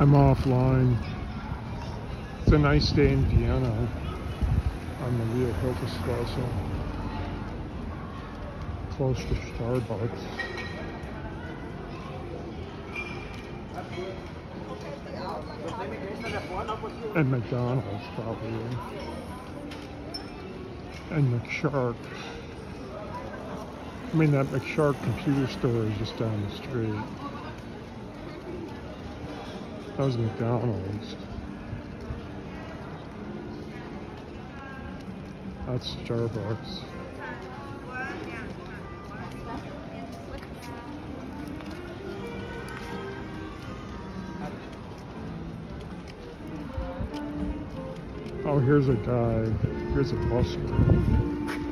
I'm offline. It's a nice day in Vienna on the Mariahilferstrasse, close to Starbucks. And McDonald's probably. And McShark. I mean that McShark computer store is just down the street. That was McDonald's. That's Starbucks. Oh, here's a guy. Here's a busker.